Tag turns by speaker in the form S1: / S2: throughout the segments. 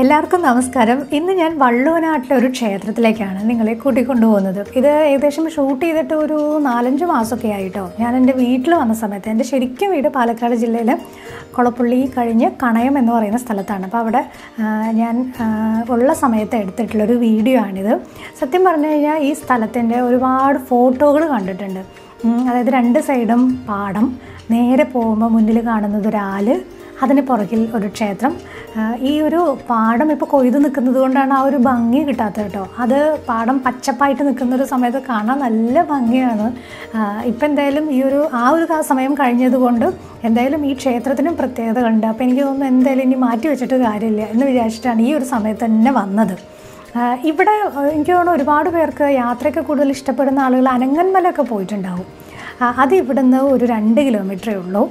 S1: എല്ലാവർക്കും നമസ്കാരം. ഇന്ന് ഞാൻ വള്ളുവനാട്ടിലെ ഒരു ക്ഷേത്രത്തിലേക്കാണ് നിങ്ങളെ കൂട്ടിക്കൊണ്ടുപോകുന്നത്. ഇത് ഏകദേശം ഷൂട്ട് ചെയ്തിട്ട് ഒരു നാലഞ്ച് മാസമൊക്കെ ആയിട്ടോ. ഞാൻ എന്റെ വീട്ടിൽ വന്ന സമയത്ത് എന്റെ ശരിക്കും വീട് പാലക്കാട് ജില്ലയിലെ കുളപ്പുള്ളി കഴിഞ്ഞ് കണയം എന്ന് പറയുന്ന സ്ഥലത്താണ്. അപ്പോൾ അവിടെ ഞാൻ ഉള്ള സമയത്ത് എടുത്തിട്ടുള്ളൊരു വീഡിയോ ആണിത്. സത്യം പറഞ്ഞു കഴിഞ്ഞാൽ ഈ സ്ഥലത്തിന്റെ ഒരുപാട് ഫോട്ടോകൾ കണ്ടിട്ടുണ്ട്. അതായത് രണ്ട് സൈഡും പാടം. നേരെ പോകുമ്പോൾ മുന്നിൽ കാണുന്നത് ഒരാൽ. അതിന് പുറകിൽ ഒരു ക്ഷേത്രം. ഈ ഒരു പാടം ഇപ്പോൾ കൊയ്ത് നിൽക്കുന്നത് കൊണ്ടാണ് ആ ഒരു ഭംഗി കിട്ടാത്തത് കേട്ടോ. അത് പാടം പച്ചപ്പായിട്ട് നിൽക്കുന്ന ഒരു സമയത്ത് കാണാൻ നല്ല ഭംഗിയാണ്. ഇപ്പം എന്തായാലും ഈ ഒരു ആ ഒരു സമയം കഴിഞ്ഞതുകൊണ്ട് എന്തായാലും ഈ ക്ഷേത്രത്തിനും പ്രത്യേകതകളുണ്ട്. അപ്പോൾ എനിക്ക് തോന്നുന്നു എന്തായാലും ഇനി മാറ്റി വെച്ചിട്ട് കാര്യമില്ല എന്ന് വിചാരിച്ചിട്ടാണ് ഈ ഒരു സമയത്ത് തന്നെ വന്നത്. ഇവിടെ എനിക്ക് തോന്നുന്നു ഒരുപാട് പേർക്ക് യാത്രയൊക്കെ കൂടുതൽ ഇഷ്ടപ്പെടുന്ന ആളുകൾ അനങ്ങന്മലൊക്കെ പോയിട്ടുണ്ടാവും. അത് ഇവിടുന്ന് ഒരു രണ്ട് കിലോമീറ്ററേ ഉള്ളൂ.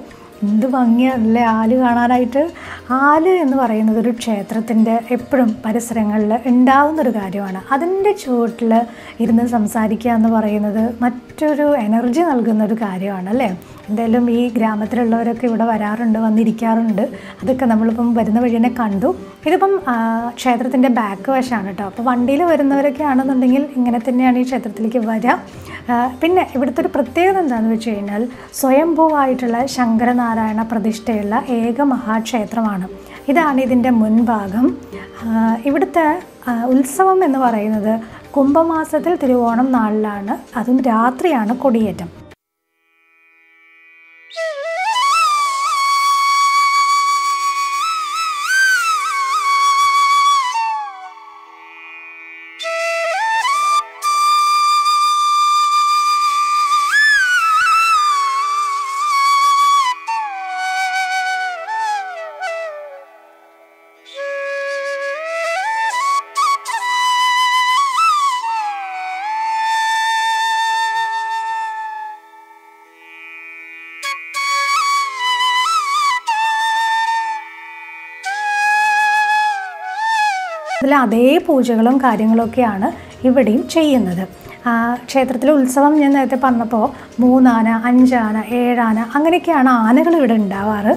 S1: എന്ത് ഭംഗിയാണല്ലേ ആൽ കാണാനായിട്ട് ആൽ എന്ന് പറയുന്നത് ഒരു ക്ഷേത്രത്തിന്റെ എപ്പോഴും പരിസരങ്ങളിൽ ഉണ്ടാവുന്നൊരു കാര്യമാണ്. അതിന്റെ ചുവട്ടിൽ ഇരുന്ന് സംസാരിക്കുക എന്ന് പറയുന്നത് മറ്റൊരു എനർജി നൽകുന്ന ഒരു കാര്യമാണ് അല്ലേ? എന്തായാലും ഈ ഗ്രാമത്തിലുള്ളവരൊക്കെ ഇവിടെ വരാറുണ്ട് വന്നിരിക്കാറുണ്ട്. അതൊക്കെ നമ്മളിപ്പം വരുന്ന വഴി തന്നെ കണ്ടു. ഇതിപ്പം ക്ഷേത്രത്തിന്റെ ബാക്ക് വശമാണ് കേട്ടോ. അപ്പോൾ വണ്ടിയിൽ വരുന്നവരൊക്കെ ആണെന്നുണ്ടെങ്കിൽ ഇങ്ങനെ തന്നെയാണ് ഈ ക്ഷേത്രത്തിലേക്ക് വരിക പിന്നെ ഇവിടുത്തെ ഒരു പ്രത്യേകത എന്താണെന്ന് വെച്ച് കഴിഞ്ഞാൽ സ്വയംഭൂവായിട്ടുള്ള ശങ്കരനാരായണ പ്രതിഷ്ഠയുള്ള ഏക മഹാക്ഷേത്രമാണ് ഇതാണ് ഇതിന്റെ മുൻഭാഗം. ഇവിടുത്തെ ഉത്സവം എന്ന് പറയുന്നത് കുംഭമാസത്തിൽ തിരുവോണം നാളിലാണ്. അതും രാത്രിയാണ് കൊടിയേറ്റം. അതിൽ അതേ പൂജകളും കാര്യങ്ങളൊക്കെയാണ് ഇവിടെയും ചെയ്യുന്നത്. ക്ഷേത്രത്തിലെ ഉത്സവം ഞാൻ നേരത്തെ പറഞ്ഞപ്പോൾ മൂന്നാന അഞ്ചാന ഏഴാന അങ്ങനെയൊക്കെയാണ് ആനകൾ ഇവിടെ ഉണ്ടാവാറ്.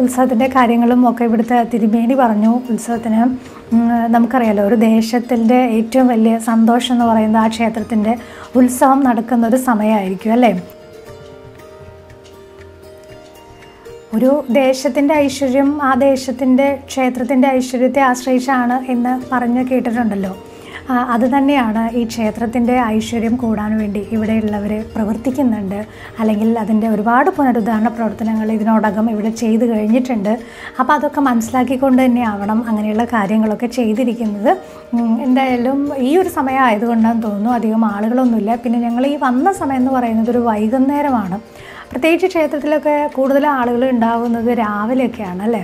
S1: ഉത്സവത്തിന്റെ കാര്യങ്ങളും ഒക്കെ ഇവിടുത്തെ തിരുമേനി പറഞ്ഞു. ഉത്സവത്തിന് നമുക്കറിയാലോ ഒരു ദേശത്തിന്റെ ഏറ്റവും വലിയ സന്തോഷം എന്ന് പറയുന്നത് ആ ക്ഷേത്രത്തിന്റെ ഉത്സവം നടക്കുന്ന ഒരു സമയമായിരിക്കും അല്ലേ? ഒരു ദേശത്തിന്റെ ഐശ്വര്യം ആ ദേശത്തിന്റെ ക്ഷേത്രത്തിന്റെ ഐശ്വര്യത്തെ ആശ്രയിച്ചാണ് എന്ന് പറഞ്ഞ് കേട്ടിട്ടുണ്ടല്ലോ. അത് തന്നെയാണ് ഈ ക്ഷേത്രത്തിന്റെ ഐശ്വര്യം കൂടാൻ വേണ്ടി ഇവിടെയുള്ളവർ പ്രവർത്തിക്കുന്നുണ്ട്. അല്ലെങ്കിൽ അതിന്റെ ഒരുപാട് പുനരുദ്ധാരണ പ്രവർത്തനങ്ങൾ ഇതിനോടകം ഇവിടെ ചെയ്തു കഴിഞ്ഞിട്ടുണ്ട്. അപ്പോൾ അതൊക്കെ മനസ്സിലാക്കിക്കൊണ്ട് തന്നെ ആവണം അങ്ങനെയുള്ള കാര്യങ്ങളൊക്കെ ചെയ്തിരിക്കുന്നത്. എന്തായാലും ഈ ഒരു സമയം ആയതുകൊണ്ടാണെന്ന് തോന്നുന്നു അധികം ആളുകളൊന്നുമില്ല. പിന്നെ ഞങ്ങൾ ഈ വന്ന സമയം എന്ന് പറയുന്നത് ഒരു വൈകുന്നേരമാണ്. പ്രത്യേകിച്ച് ക്ഷേത്രത്തിലൊക്കെ കൂടുതൽ ആളുകൾ ഉണ്ടാകുന്നത് രാവിലെയൊക്കെയാണ് അല്ലേ?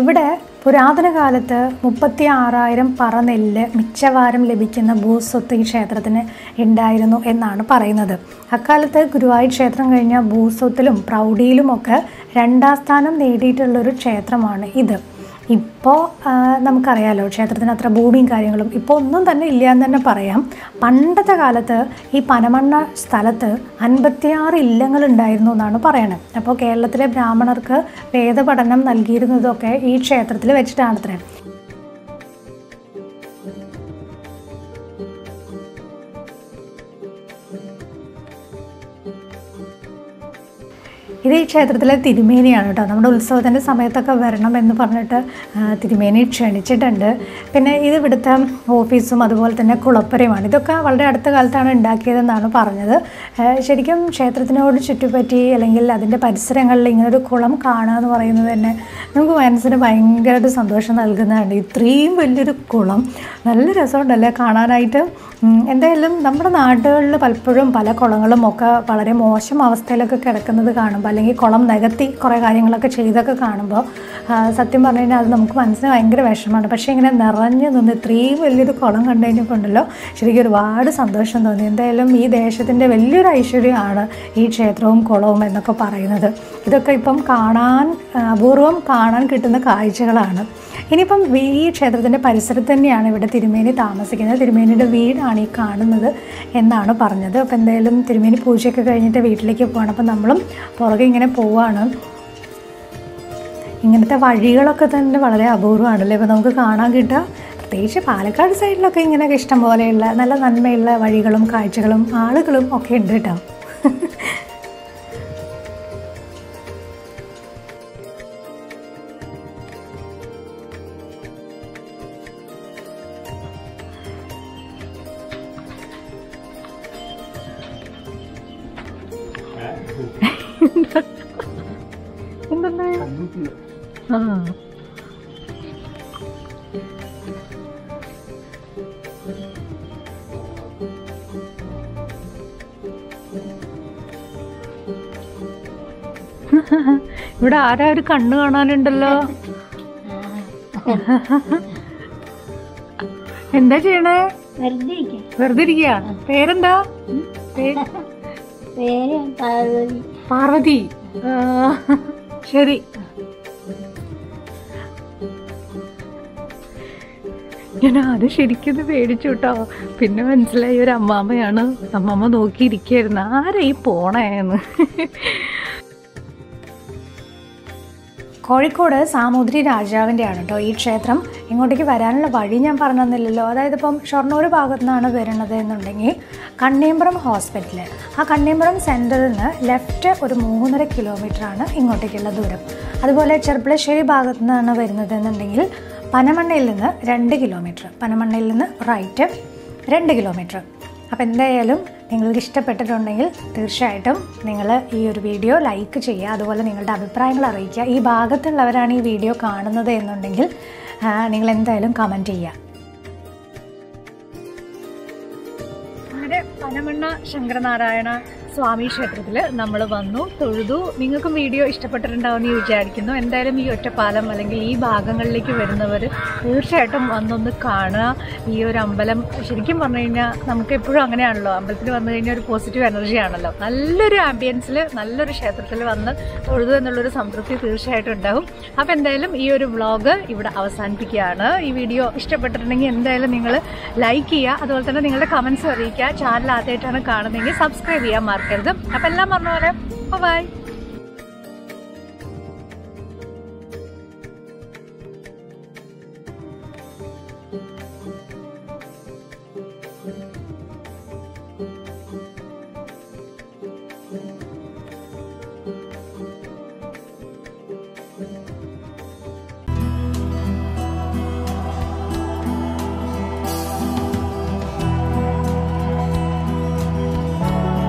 S1: ഇവിടെ പുരാതന കാലത്ത് മുപ്പത്തി ആറായിരം പറ നെല്ല് മിച്ചവാരം ലഭിക്കുന്ന ഭൂസ്വത്ത് ഈ ക്ഷേത്രത്തിന് ഉണ്ടായിരുന്നു എന്നാണ് പറയുന്നത്. അക്കാലത്ത് ഗുരുവായൂർ ക്ഷേത്രം കഴിഞ്ഞ ഭൂസ്വത്തിലും പ്രൗഢിയിലുമൊക്കെ രണ്ടാം സ്ഥാനം നേടിയിട്ടുള്ളൊരു ക്ഷേത്രമാണ് ഇത്. ഇപ്പോൾ നമുക്കറിയാലോ ക്ഷേത്രത്തിന് അത്ര ഭൂമിയും കാര്യങ്ങളും ഇപ്പോൾ ഒന്നും തന്നെ ഇല്ല എന്ന് തന്നെ പറയാം. പണ്ടത്തെ കാലത്ത് ഈ പനമണ്ണ സ്ഥലത്ത് അൻപത്തിയാറ് ഇല്ലങ്ങൾ ഉണ്ടായിരുന്നു എന്നാണ് പറയണത് അപ്പോൾ കേരളത്തിലെ ബ്രാഹ്മണർക്ക് വേദപഠനം നൽകിയിരുന്നതൊക്കെ ഈ ക്ഷേത്രത്തിൽ വെച്ചിട്ടാണത്രേ. ഈ ക്ഷേത്രത്തിലെ തിരുമേനിയാണ് കേട്ടോ. നമ്മുടെ ഉത്സവത്തിന്റെ സമയത്തൊക്കെ വരണം എന്ന് പറഞ്ഞിട്ട് തിരുമേനി ക്ഷണിച്ചിട്ടുണ്ട്. പിന്നെ ഇത് ഇവിടുത്തെ ഓഫീസും അതുപോലെ തന്നെ കുളപ്പരയുമാണ്. ഇതൊക്കെ വളരെ അടുത്ത കാലത്താണ് ഉണ്ടാക്കിയതെന്നാണ് പറഞ്ഞത്. ശരിക്കും ക്ഷേത്രത്തിനോട് ചുറ്റിപ്പറ്റി അല്ലെങ്കിൽ അതിന്റെ പരിസരങ്ങളിൽ ഇങ്ങനൊരു കുളം കാണുക എന്ന് പറയുന്നത് തന്നെ നമുക്ക് മനസ്സിന് ഭയങ്കരമായിട്ട് സന്തോഷം നൽകുന്നതാണ്. ഇത്രയും വലിയൊരു കുളം. നല്ല രസമുണ്ടല്ലേ കാണാനായിട്ട്? എന്തായാലും നമ്മുടെ നാടുകളിൽ പലപ്പോഴും പല കുളങ്ങളും ഒക്കെ വളരെ മോശം അവസ്ഥയിലൊക്കെ കിടക്കുന്നത് കാണുമ്പോൾ അല്ലെങ്കിൽ കുളം നികത്തി കുറേ കാര്യങ്ങളൊക്കെ ചെയ്തൊക്കെ കാണുമ്പോൾ സത്യം പറഞ്ഞു കഴിഞ്ഞാൽ അത് നമുക്ക് മനസ്സിന് ഭയങ്കര വിഷമമാണ്. പക്ഷേ ഇങ്ങനെ നിറഞ്ഞു നിന്ന് ഇത്രയും വലിയൊരു കുളം കണ്ടു കഴിഞ്ഞപ്പോണ്ടല്ലോ ശരിക്കും ഒരുപാട് സന്തോഷം തോന്നി. എന്തായാലും ഈ ദേശത്തിന്റെ വലിയൊരു ഐശ്വര്യമാണ് ഈ ക്ഷേത്രവും കുളവും എന്നൊക്കെ പറയുന്നത്. ഇതൊക്കെ ഇപ്പം കാണാൻ അപൂർവം കാണാൻ കിട്ടുന്ന കാഴ്ചകളാണ്. ഇനിയിപ്പം ഈ ക്ഷേത്രത്തിന്റെ പരിസരത്ത് തന്നെയാണ് ഇവിടെ തിരുമേനി താമസിക്കുന്നത്. തിരുമേനിയുടെ വീടാണ് ഈ കാണുന്നത് എന്നാണ് പറഞ്ഞത്. അപ്പോൾ എന്തായാലും തിരുമേനി പൂജയൊക്കെ കഴിഞ്ഞിട്ട് വീട്ടിലേക്ക് പോകണം. അപ്പം നമ്മളും പുറകെ ഇങ്ങനെ പോവാണ്. ഇങ്ങനത്തെ വഴികളൊക്കെ തന്നെ വളരെ അപൂർവമാണല്ലേ ഇപ്പോൾ നമുക്ക് കാണാൻ കിട്ടുക. പ്രത്യേകിച്ച് പാലക്കാട് സൈഡിലൊക്കെ ഇങ്ങനെയൊക്കെ ഇഷ്ടം പോലെയുള്ള നല്ല നന്മയുള്ള വഴികളും കാഴ്ചകളും ആളുകളും ഒക്കെ ഉണ്ട് കേട്ടോ. എന്തെന്നാ ആ. ഇവിടെ ആരാ ഒരു കണ്ണ് കാണാനുണ്ടല്ലോ? എന്താ ചെയ്യണേ?
S2: വെറുതെ ഇരിക്കാം.
S1: വെറുതെ ഇരിക്കുക പേരെന്താ? പേര്
S2: പേര് പാർവതി.
S1: പാർവതി. ശരി. ഞാൻ ആദ്യം ശരിക്കും പേടിച്ചു കേട്ടോ. പിന്നെ മനസ്സിലായി ഒരു അമ്മാമ്മയാണ് അമ്മാമ്മ നോക്കിയിരിക്കായിരുന്നു ആരാ ഈ പോണേന്ന് കോഴിക്കോട് സാമൂതിരി രാജാവിന്റെയാണ് കേട്ടോ ഈ ക്ഷേത്രം. ഇങ്ങോട്ടേക്ക് വരാനുള്ള വഴി ഞാൻ പറഞ്ഞു തന്നില്ലല്ലോ അതായത് ഇപ്പം ഷൊർണൂർ ഭാഗത്തു നിന്നാണ് വരുന്നത് എന്നുണ്ടെങ്കിൽ കണ്ണിയമ്പുറം ഹോസ്പിറ്റൽ. ആ കണ്ണിയമ്പുറം സെന്ററിൽ നിന്ന് ലെഫ്റ്റ് ഒരു മൂന്നര കിലോമീറ്ററാണ് ഇങ്ങോട്ടേക്കുള്ള ദൂരം. അതുപോലെ ചെർപ്പളശ്ശേരി ഭാഗത്തു നിന്നാണ് വരുന്നത് എന്നുണ്ടെങ്കിൽ പനമണ്ണയിൽ നിന്ന് രണ്ട് കിലോമീറ്റർ പനമണ്ണയിൽ നിന്ന് റൈറ്റ് രണ്ട് കിലോമീറ്റർ. അപ്പോൾ എന്തായാലും നിങ്ങൾക്ക് ഇഷ്ടപ്പെട്ടിട്ടുണ്ടെങ്കിൽ തീർച്ചയായിട്ടും നിങ്ങൾ ഈ ഒരു വീഡിയോ ലൈക്ക് ചെയ്യുക അതുപോലെ നിങ്ങളുടെ അഭിപ്രായങ്ങൾ അറിയിക്കുക. ഈ ഭാഗത്തുള്ളവരാണ് ഈ വീഡിയോ കാണുന്നത് എന്നുണ്ടെങ്കിൽ നിങ്ങൾ എന്തായാലും കമന്റ് ചെയ്യുക. പനമണ്ണ ശങ്കരനാരായണ. സ്വാമി ക്ഷേത്രത്തിൽ നമ്മൾ വന്നു തൊഴുതു. നിങ്ങൾക്കും വീഡിയോ ഇഷ്ടപ്പെട്ടിട്ടുണ്ടാവുമെന്ന് വിചാരിക്കുന്നു. എന്തായാലും ഈ ഒറ്റപ്പാലം അല്ലെങ്കിൽ ഈ ഭാഗങ്ങളിലേക്ക് വരുന്നവർ തീർച്ചയായിട്ടും വന്നൊന്ന് കാണുക. ഈ ഒരു അമ്പലം ശരിക്കും പറഞ്ഞു കഴിഞ്ഞാൽ നമുക്ക് എപ്പോഴും അങ്ങനെയാണല്ലോ. അമ്പലത്തിൽ വന്നു കഴിഞ്ഞാൽ ഒരു പോസിറ്റീവ് എനർജി ആണല്ലോ. നല്ലൊരു ആംബിയൻസിൽ നല്ലൊരു ക്ഷേത്രത്തിൽ വന്ന് തൊഴുതു എന്നുള്ളൊരു സംതൃപ്തി തീർച്ചയായിട്ടും ഉണ്ടാവും. അപ്പോൾ എന്തായാലും ഈ ഒരു വ്ളോഗ് ഇവിടെ അവസാനിപ്പിക്കുകയാണ്. ഈ വീഡിയോ ഇഷ്ടപ്പെട്ടിട്ടുണ്ടെങ്കിൽ എന്തായാലും നിങ്ങൾ ലൈക്ക് ചെയ്യുക. അതുപോലെ തന്നെ നിങ്ങളുടെ കമൻസ് അറിയിക്കുക. ചാനൽ ആദ്യമായിട്ടാണ് കാണുന്നതെങ്കിൽ സബ്സ്ക്രൈബ് ചെയ്യാൻ മറക്കരുത് അപ്പോൾ എല്ലാം പറഞ്ഞ പോലെ. ബൈ